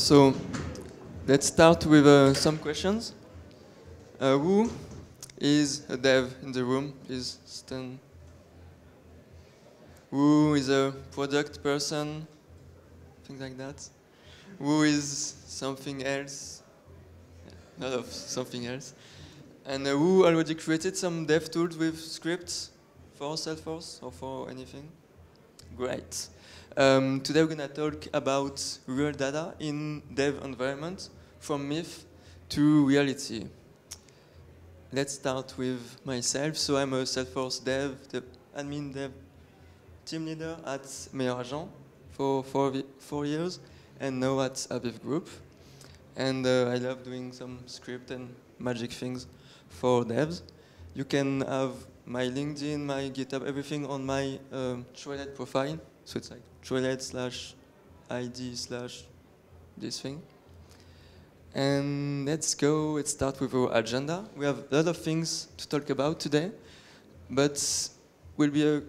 So let's start with uh, some questions. Uh, who is a dev in the room? Please stand. Who is a product person? Things like that. Who is something else? Not of something else. And uh, who already created some dev tools with scripts for Salesforce or for anything? Great. Um, today we're going to talk about real data in dev environment from myth to reality. Let's start with myself. So I'm a Salesforce dev, the admin dev team leader at MeilleursAgents for four, four years and now at Aviv Group. And uh, I love doing some script and magic things for devs. You can have my LinkedIn, my GitHub, everything on my Trailhead profile. So it's like Trailhead slash ID slash this thing. And let's go, let's start with our agenda. We have a lot of things to talk about today, but we'll be a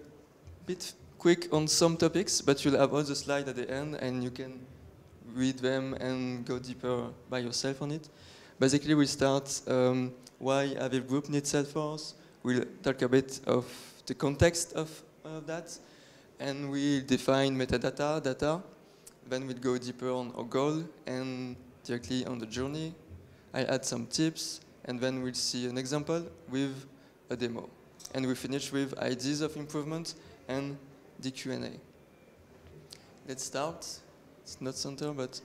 bit quick on some topics, but you'll have all the slides at the end and you can read them and go deeper by yourself on it. Basically, we start um, why Aviv Group needs Salesforce. We'll talk a bit of the context of, of that, and we'll define metadata, data. Then we'll go deeper on our goal and directly on the journey. I add some tips, and then we'll see an example with a demo. And we finish with ideas of improvement and the Q&A. Let's start. It's not center, but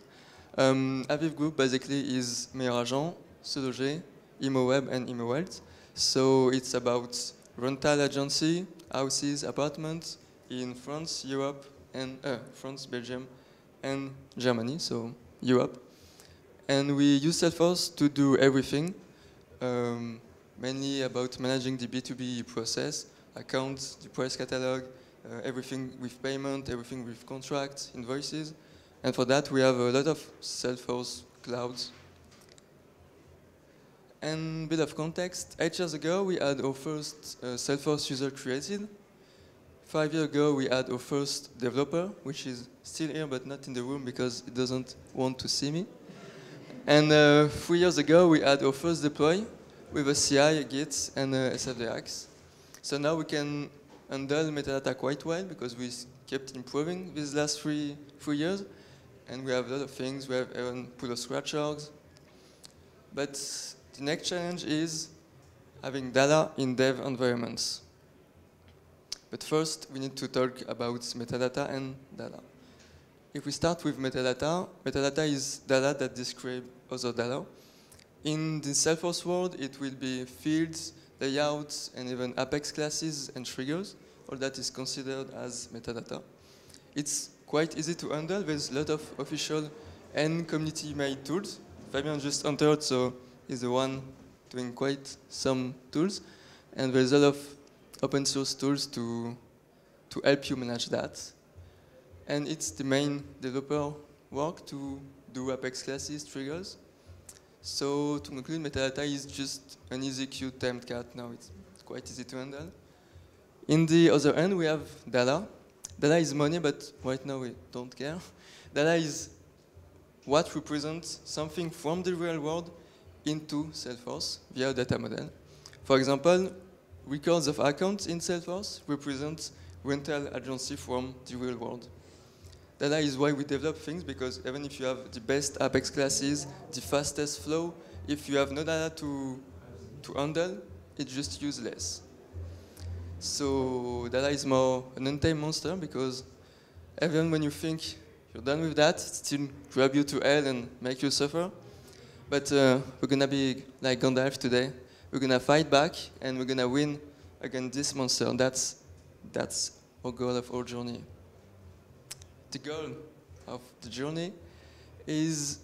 um, Aviv Group basically is Meilleur Agent, SeLoger, Immoweb, and Immowelt. So it's about rental agency, houses, apartments in France, Europe, and uh, France, Belgium, and Germany, so Europe. And we use Salesforce to do everything, um, mainly about managing the B2B process, accounts, the price catalog, uh, everything with payment, everything with contracts, invoices. And for that, we have a lot of Salesforce clouds. And bit of context, eight years ago, we had our first uh, Salesforce user created. Five years ago, we had our first developer, which is still here but not in the room because he doesn't want to see me. And uh, three years ago, we had our first deploy with a CI, a Git, and a SFDX. So now we can handle metadata quite well because we kept improving these last three, three years. And we have a lot of things. We have even pull of scratch orgs. But the next challenge is having data in dev environments. But first, we need to talk about metadata and data. If we start with metadata, metadata is data that describe other data. In the Salesforce world, it will be fields, layouts, and even Apex classes and triggers. All that is considered as metadata. It's quite easy to handle. There's a lot of official and community-made tools. Fabien just entered, so he's the one doing quite some tools. And there's a lot of open source tools to, to help you manage that. And it's the main developer work to do Apex classes, triggers. So to conclude, metadata is just an easy cute timed cat now. It's quite easy to handle. In the other end, we have data. Data is money, but right now we don't care. Data is what represents something from the real world into Salesforce via data model. For example, records of accounts in Salesforce represent rental agency from the real world. Data is why we develop things because even if you have the best Apex classes, the fastest flow, if you have no data to, to handle, it's just useless. So data is more an untamed monster because even when you think you're done with that, it still grab you to hell and make you suffer. But uh, we're gonna be like Gandalf today. We're gonna fight back and we're gonna win against this monster. That's that's our goal of our journey. The goal of the journey is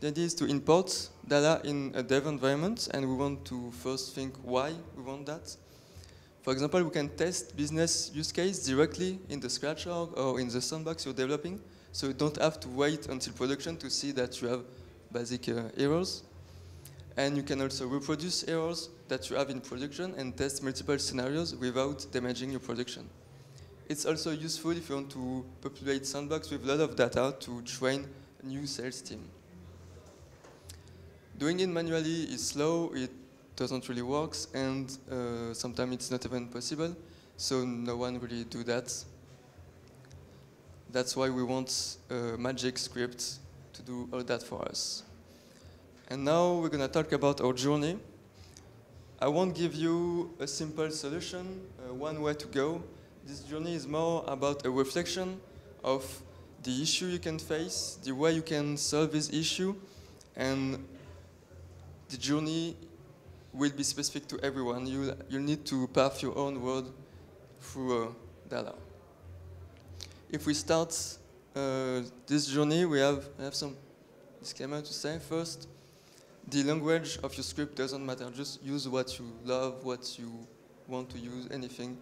that is to import data in a dev environment, and we want to first think why we want that. For example, we can test business use case directly in the Scratch org or in the sandbox you're developing, so you don't have to wait until production to see that you have basic uh, errors. And you can also reproduce errors that you have in production and test multiple scenarios without damaging your production. It's also useful if you want to populate sandbox with a lot of data to train a new sales team. Doing it manually is slow, it doesn't really work, and uh, sometimes it's not even possible, so no one really do that. That's why we want a magic script to do all that for us. And now we're going to talk about our journey. I won't give you a simple solution, uh, one way to go. This journey is more about a reflection of the issue you can face, the way you can solve this issue, and the journey will be specific to everyone. You, you need to path your own road through uh, data. If we start uh, this journey, we have, have some disclaimer to say. First, the language of your script doesn't matter. Just use what you love, what you want to use, anything.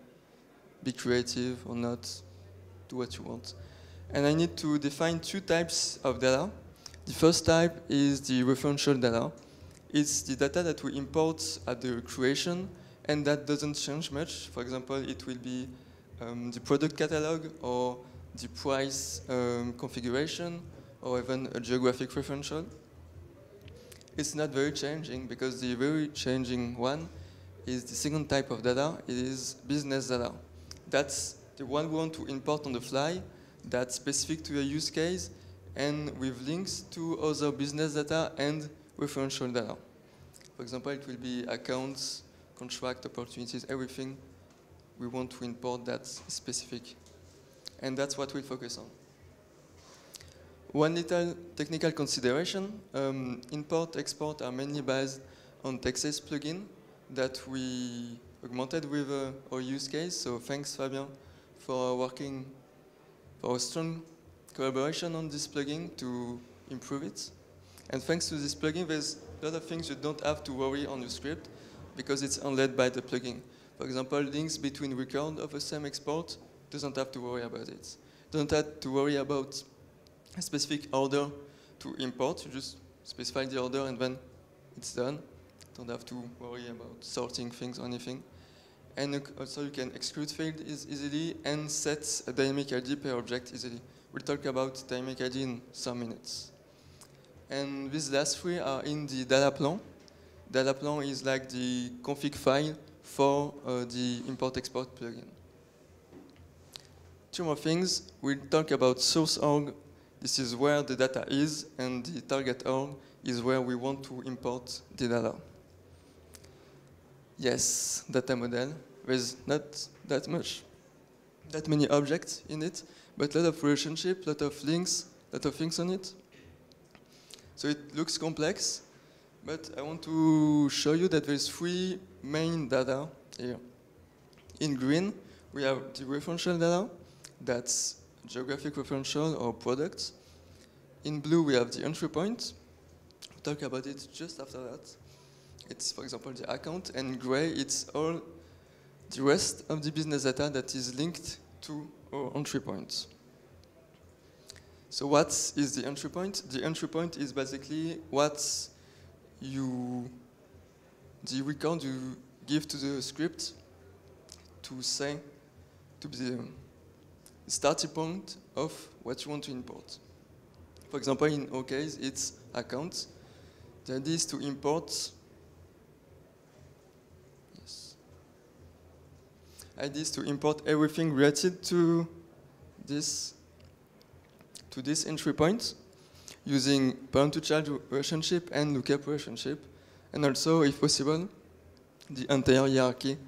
Be creative or not. Do what you want. And I need to define two types of data. The first type is the referential data. It's the data that we import at the creation, and that doesn't change much. For example, it will be um, the product catalog or the price um, configuration or even a geographic referential it's not very changing because the very changing one is the second type of data. It is business data. That's the one we want to import on the fly. That's specific to a use case and with links to other business data and referential data. For example, it will be accounts, contract opportunities, everything we want to import that's specific. And that's what we focus on. One little technical consideration, um, import, export are mainly based on Texei plugin that we augmented with uh, our use case. So thanks Fabien for working, for a strong collaboration on this plugin to improve it. And thanks to this plugin, there's a lot of things you don't have to worry on your script because it's handled by the plugin. For example, links between record of the same export doesn't have to worry about it. Don't have to worry about a specific order to import. You just specify the order and then it's done. Don't have to worry about sorting things or anything. And also you can exclude fields easily and set a dynamic ID per object easily. We'll talk about dynamic ID in some minutes. And these last three are in the data plan. Data plan is like the config file for uh, the import-export plugin. Two more things. We'll talk about source org this is where the data is, and the target org is where we want to import the data. Yes, data model. There's not that much, that many objects in it, but a lot of relationships, a lot of links, a lot of things on it. So it looks complex, but I want to show you that there's three main data here. In green, we have the referential data, that's geographic referential or products. In blue, we have the entry point. We'll talk about it just after that. It's, for example, the account. And gray, it's all the rest of the business data that is linked to our entry point. So what is the entry point? The entry point is basically what you, the record you give to the script to say, to be the starting point of what you want to import. For example, in our case, it's accounts. The idea is to import yes. idea is to import everything related to this to this entry point using parent to child relationship and lookup relationship, and also, if possible, the entire hierarchy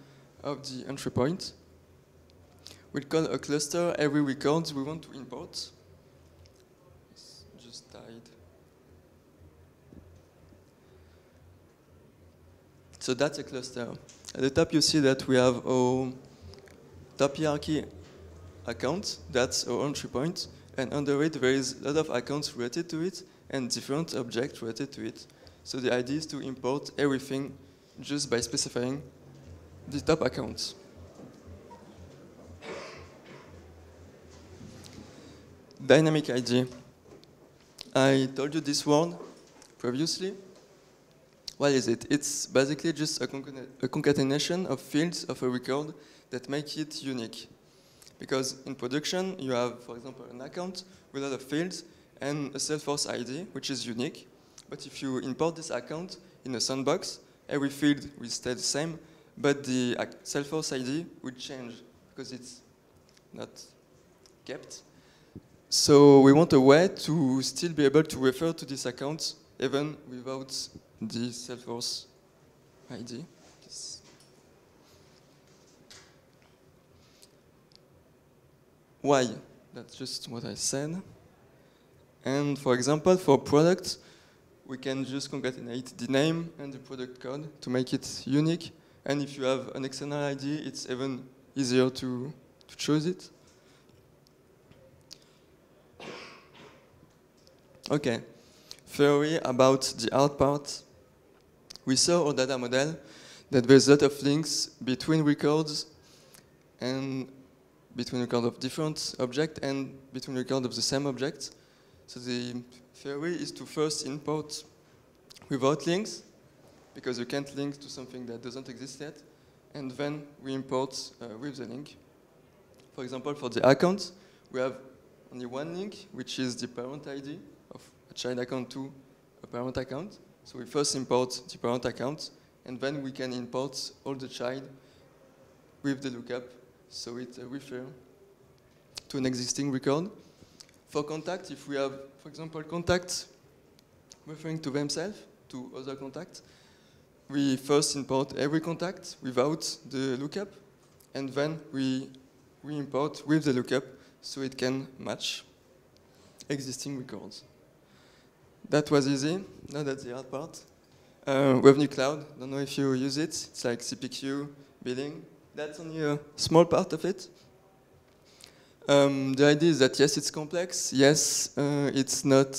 of the entry point we'll call a cluster every record we want to import. It's just. So that's a cluster. At the top you see that we have our top hierarchy account, that's our entry point, and under it there is a lot of accounts related to it and different objects related to it. So the idea is to import everything just by specifying the top accounts. Dynamic ID. I told you this word previously. What is it? It's basically just a, concatenation of fields of a record that make it unique. Because in production, you have, for example, an account with a lot of fields and a Salesforce ID, which is unique. But if you import this account in a sandbox, every field will stay the same, but the Salesforce ID will change because it's not kept. So we want a way to still be able to refer to this account even without the Salesforce ID. Why? That's just what I said. And for example, for products, we can just concatenate the name and the product code to make it unique. And if you have an external ID, it's even easier to, to choose it. Okay, theory about the hard part. We saw our data model that there's a lot of links between records and between records of different objects and between records of the same object. So the theory is to first import without links, because you can't link to something that doesn't exist yet, and then we import uh, with the link. For example, for the account, we have only one link, which is the parent ID a child account to a parent account. So we first import the parent account, and then we can import all the child with the lookup so it uh, refers to an existing record. For contact, if we have, for example, contact referring to themselves, to other contacts, we first import every contact without the lookup, and then we, we import with the lookup so it can match existing records. That was easy. Now that's the hard part. Uh, Revenue Cloud, don't know if you use it. It's like CPQ, billing, that's only a small part of it. Um, the idea is that yes, it's complex. Yes, uh, it's not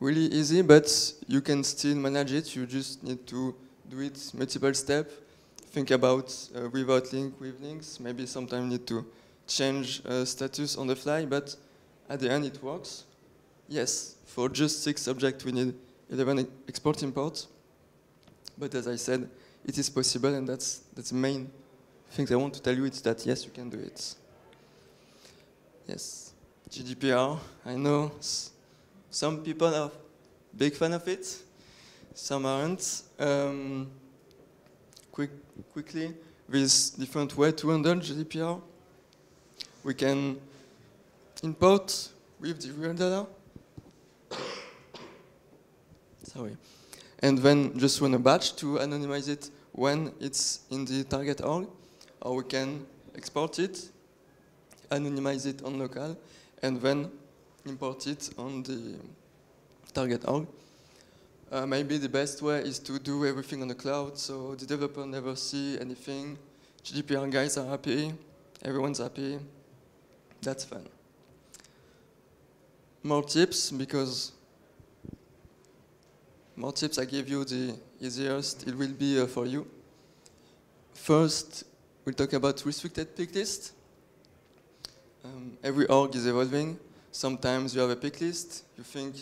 really easy, but you can still manage it. You just need to do it multiple steps. Think about uh, without link with links. Maybe sometimes need to change uh, status on the fly, but at the end it works. Yes, for just six objects we need 11 export imports. But as I said, it is possible, and that's that's the main thing I want to tell you is that yes, you can do it. Yes, GDPR. I know some people are big fan of it, some aren't. Um, quick, quickly, with different way to handle GDPR. We can import with the real data. Sorry. And then just run a batch to anonymize it when it's in the target org or we can export it, anonymize it on local, and then import it on the target org. Uh, maybe the best way is to do everything on the cloud, so the developer never see anything. GDPR guys are happy, everyone's happy. That's fun. More tips, because more tips I give you, the easiest it will be uh, for you. First, We'll talk about restricted pick list. Um, every org is evolving. Sometimes you have a pick list, you think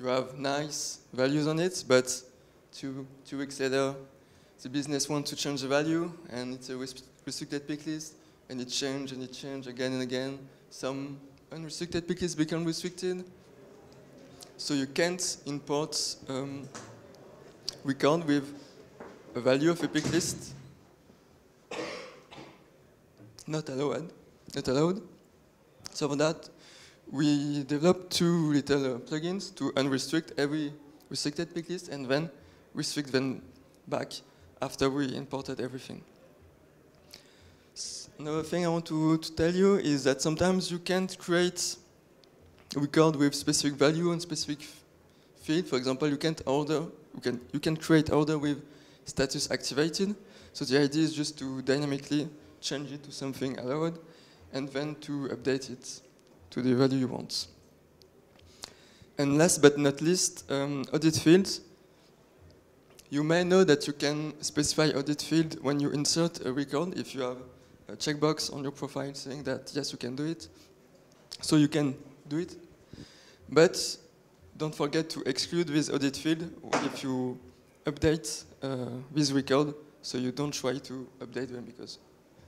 you have nice values on it, but two, two weeks later, the business wants to change the value, and it's a restricted pick list, and it changes and it changes again and again. Some unrestricted pick lists become restricted. So you can't import um, record with a value of a pick list not allowed. Not allowed. So for that, we developed two little uh, plugins to unrestrict every restricted pick list and then restrict them back after we imported everything. Another thing I want to, to tell you is that sometimes you can't create record with specific value and specific field. For example, you can't order, you can, you can create order with status activated. So the idea is just to dynamically change it to something allowed, and then to update it to the value you want. And last but not least, um, audit fields. You may know that you can specify audit field when you insert a record if you have a checkbox on your profile saying that yes, you can do it. So you can do it. But don't forget to exclude this audit field if you update uh, this record so you don't try to update them because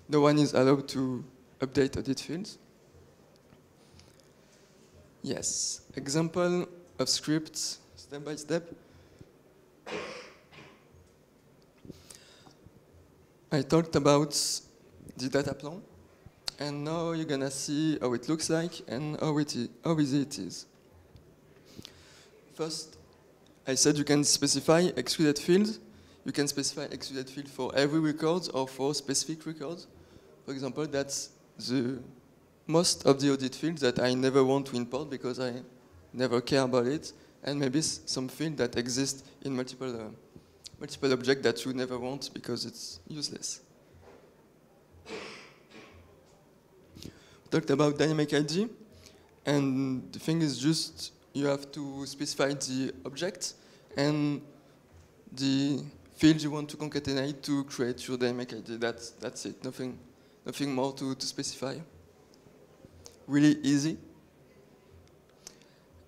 no one is allowed to update audit fields. Yes, example of scripts step by step. I talked about the data plan, and now you're gonna see how it looks like and how, it how easy it is. First, I said you can specify excluded fields. You can specify excluded field for every record or for specific records. For example, that's the most of the audit fields that I never want to import because I never care about it, and maybe some field that exist in multiple uh, multiple objects that you never want because it's useless. We talked about dynamic ID, and the thing is just you have to specify the object and the field you want to concatenate to create your dynamic ID. That's, that's it, nothing, nothing more to, to specify. Really easy.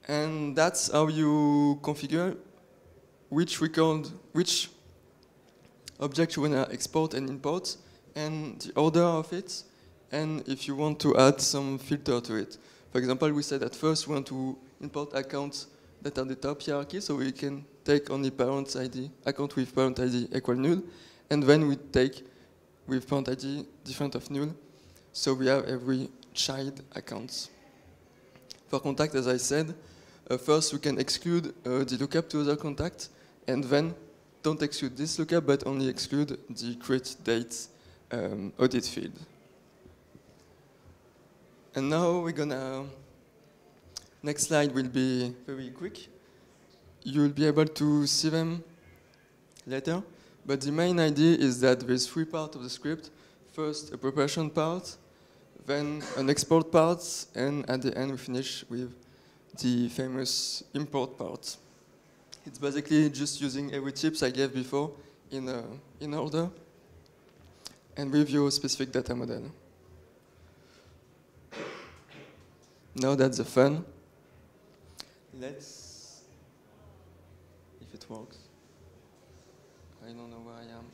And that's how you configure which record, which object you want to export and import, and the order of it, and if you want to add some filter to it. For example, we said at first we want to import accounts that are the top hierarchy, so we can take only parent ID, account with parent ID equal null, and then we take with parent ID different of null, so we have every child accounts. For contact, as I said, uh, first we can exclude uh, the lookup to other contact, and then don't exclude this lookup, but only exclude the create date um, audit field. And now we're gonna, next slide will be very quick. You'll be able to see them later, but the main idea is that there's three parts of the script. First, a preparation part, then an export part, and at the end we finish with the famous import part. It's basically just using every tips I gave before in, a, in order and with your specific data model. Now that's the fun. Let's, if it works. I don't know where I am.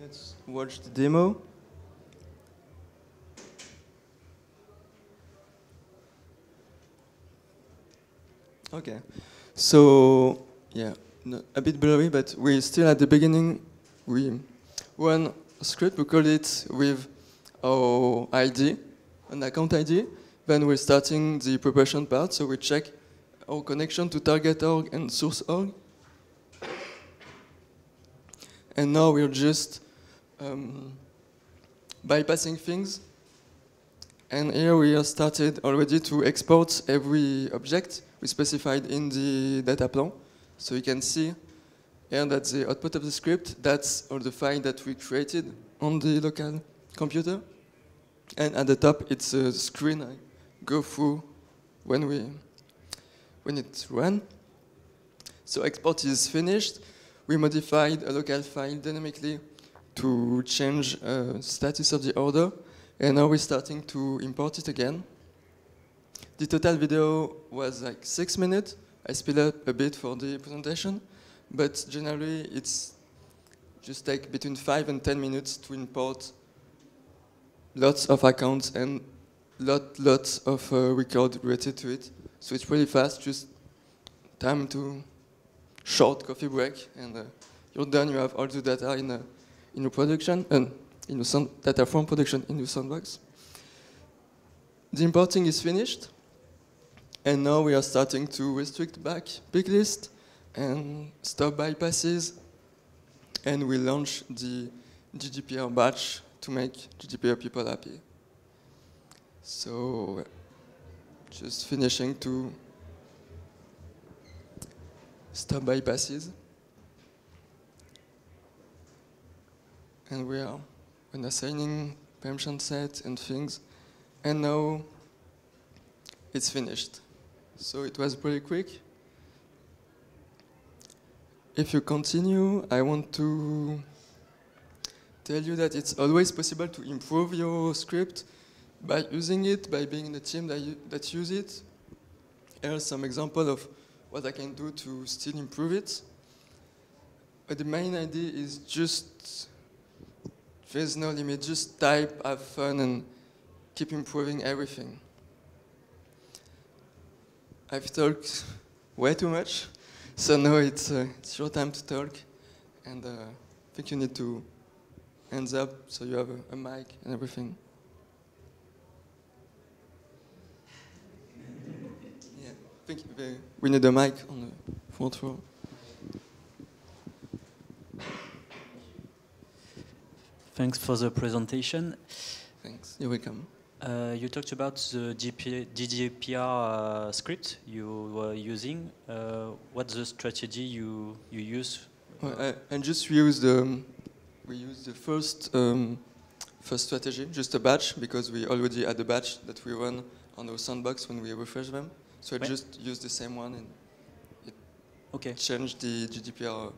Let's watch the demo. Okay, so yeah, no, a bit blurry, but we're still at the beginning. We run script, we call it with our ID, an account ID. Then we're starting the preparation part, so we check our connection to target org and source org. And now we're just um, bypassing things. And here we have started already to export every object we specified in the data plan. So you can see here that the output of the script, that's all the file that we created on the local computer. And at the top, it's a screen I go through when we when it run. So export is finished. We modified a local file dynamically to change uh, status of the order. And now we're starting to import it again. The total video was like six minutes. I speed up a bit for the presentation, but generally it's just take between five and 10 minutes to import lots of accounts and lot, lots of uh, record related to it. So it's pretty fast, just time to short coffee break and uh, you're done, you have all the data in, a, in your production, and in your sound, data from production in your sandbox. The importing is finished. And now we are starting to restrict back pick list and stop bypasses. And we launch the GDPR batch to make GDPR people happy. So just finishing to stop bypasses. And we are when assigning permission set and things. And now it's finished. So it was pretty quick. If you continue, I want to tell you that it's always possible to improve your script by using it, by being in a team that, that use it. Here's some example of what I can do to still improve it. But the main idea is just, there's no limit, just type, have fun, and keep improving everything. I've talked way too much, so now it's, uh, it's your time to talk, and uh, I think you need to hands up so you have a, a mic and everything. Yeah, I think the, we need a mic on the front row. Thanks for the presentation. Thanks. You're welcome. Uh, you talked about the GP, GDPR uh, script you were using. Uh, what's the strategy you, you use? Well, I, I just used um, we used the first um, first strategy, just a batch, because we already had a batch that we run on our sandbox when we refresh them. So I just used the same one and Okay. changed the GDPR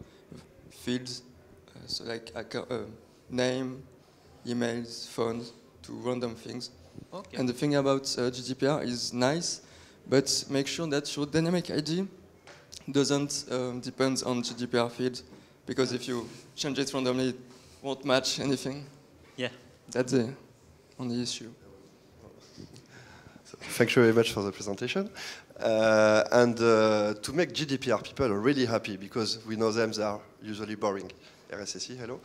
fields, uh, so like uh, name, emails, phones, to random things. Okay. And the thing about uh, GDPR is nice, but make sure that your dynamic ID doesn't um, depend on GDPR field, because if you change it randomly, it won't match anything. Yeah. That's the only issue. Thank you very much for the presentation. Uh, and uh, to make GDPR people really happy, because we know them, they are usually boring. RSSI, hello.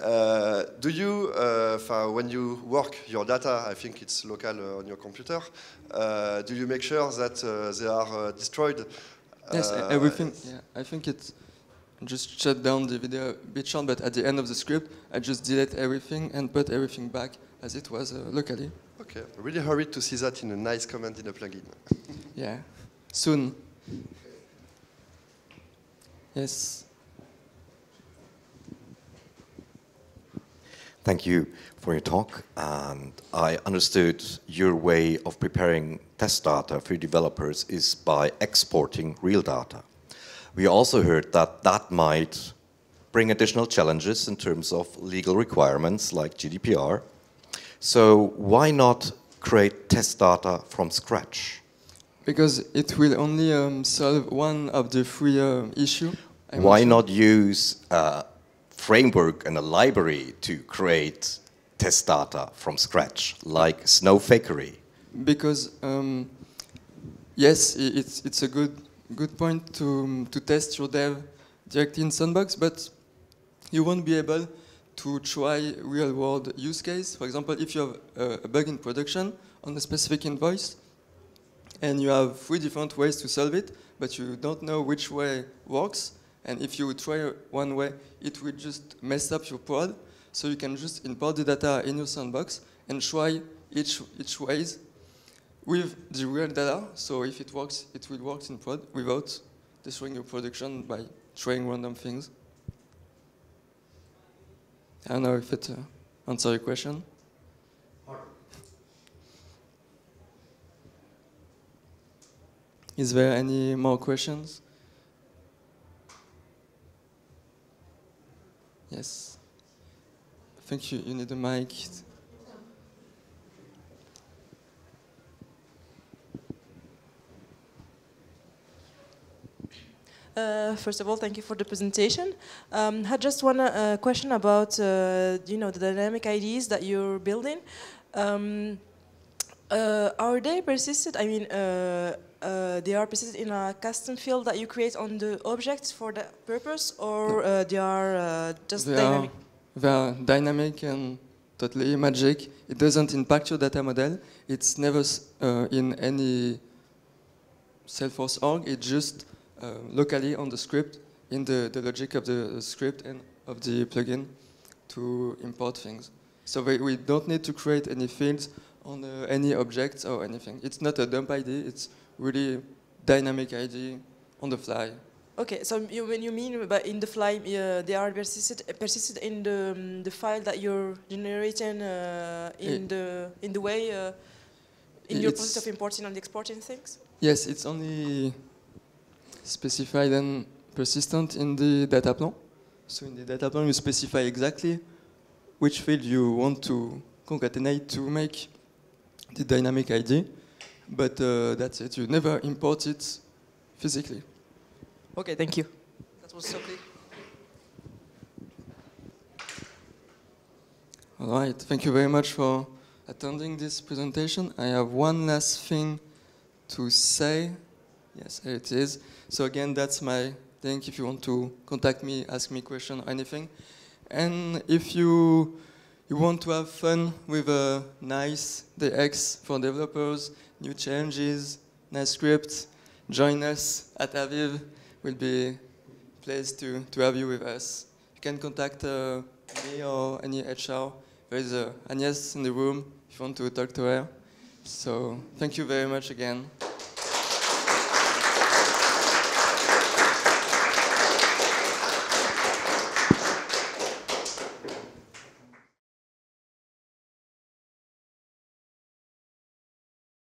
Uh, do you, uh, when you work your data, I think it's local uh, on your computer, uh, do you make sure that uh, they are uh, destroyed? Yes, everything. Yeah, I think it just shut down the video a bit short, but at the end of the script, I just delete everything and put everything back as it was uh, locally. Okay, really hurried to see that in a nice comment in a plugin. Yeah, soon. Yes. Thank you for your talk. And I understood your way of preparing test data for developers is by exporting real data. We also heard that that might bring additional challenges in terms of legal requirements like GDPR. So why not create test data from scratch? Because it will only um, solve one of the three uh, issue. I Why mentioned. not use a framework and a library to create test data from scratch, like Snowfakery? Because um, yes, it's it's a good good point to um, to test your dev directly in Sandbox, but you won't be able to try real world use case. For example, if you have a, a bug in production on a specific invoice, and you have three different ways to solve it, but you don't know which way works, and if you try one way, it will just mess up your prod. So you can just import the data in your sandbox and try each each ways with the real data. So if it works, it will work in prod without destroying your production by trying random things. I don't know if it uh, answer your question. Is there any more questions? Yes. I think you, you need a mic. Uh, first of all, thank you for the presentation. Um, I just one uh, question about uh, you know the dynamic IDs that you're building. Um, uh, are they persisted? I mean, uh, uh, they are persisted in a custom field that you create on the objects for that purpose, or uh, they are uh, just They dynamic? are, they are dynamic and totally magic. It doesn't impact your data model. It's never uh, in any Salesforce org. It just locally on the script, in the, the logic of the script and of the plugin to import things. So we, we don't need to create any fields on uh, any objects or anything. It's not a dump ID. It's really dynamic ID on the fly. Okay, so you, when you mean by in the fly, uh, they are persisted persisted in the um, the file that you're generating uh, in Eh. the in the way uh, in your process of importing and exporting things. Yes, it's only specified and persistent in the data plan. So in the data plan, you specify exactly which field you want to concatenate to make the dynamic ID. But uh, that's it. You never import it physically. Okay, thank you. That was so clear. All right. Thank you very much for attending this presentation. I have one last thing to say. Yes, it is. So again, that's my link if you want to contact me, ask me question or anything. And if you you want to have fun with a nice DX for developers, new challenges, nice scripts, join us at Aviv. We'll be pleased to, to have you with us. You can contact uh, me or any HR. There is uh, Agnes in the room if you want to talk to her. So thank you very much again.